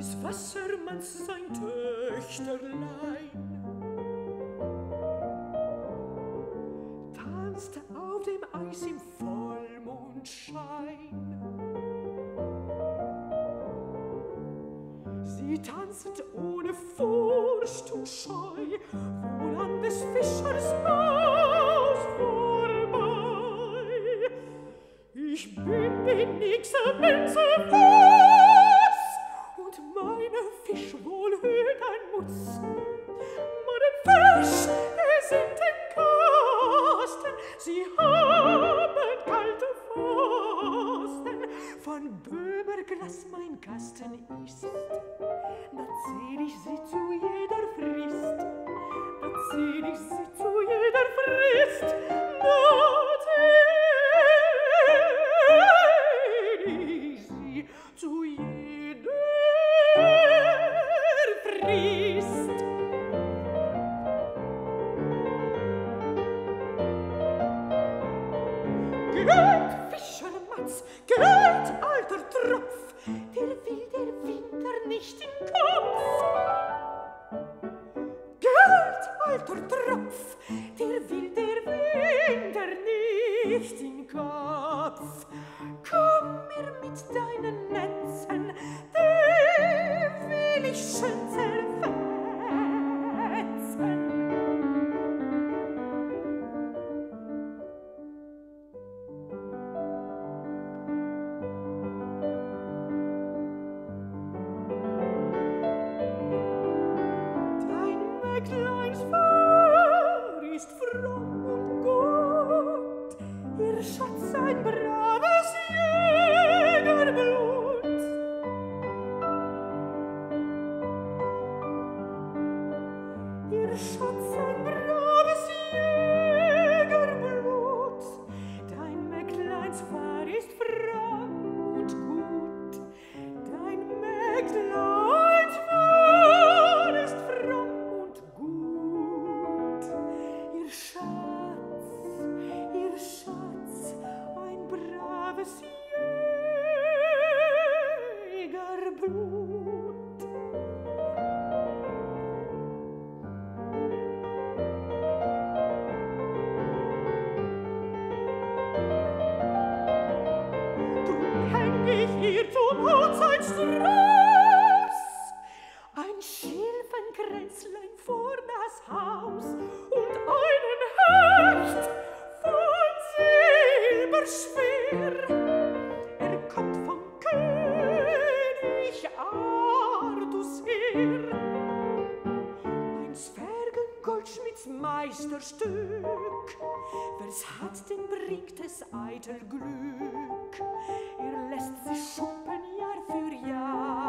des Wassermanns sein Töchterlein. Tanzte auf dem Eis im Vollmondschein. Sie tanzend ohne Furcht und Scheu, wohl an des Fischers Haus vorbei. Ich bin die nächste Mensch, notes. Geld, Fischermatz, Geld, alter Tropf, der will der Winter nicht im Kopf. Geld, alter Tropf, der will der Winter nicht im Kopf. Komm mir mit deinen Netz, Schatz, ein braves Jägerblut. Ihr Schatz, ein braves Jägerblut, dein Mäckleins Fahr ist dove siegar blut. Drum häng ich hier zum Hochzeitsstrand Zwergengoldschmitzmeisterstück, wer's hat, den bringt es eitel Glück. Er lässt sich schuppen Jahr für Jahr,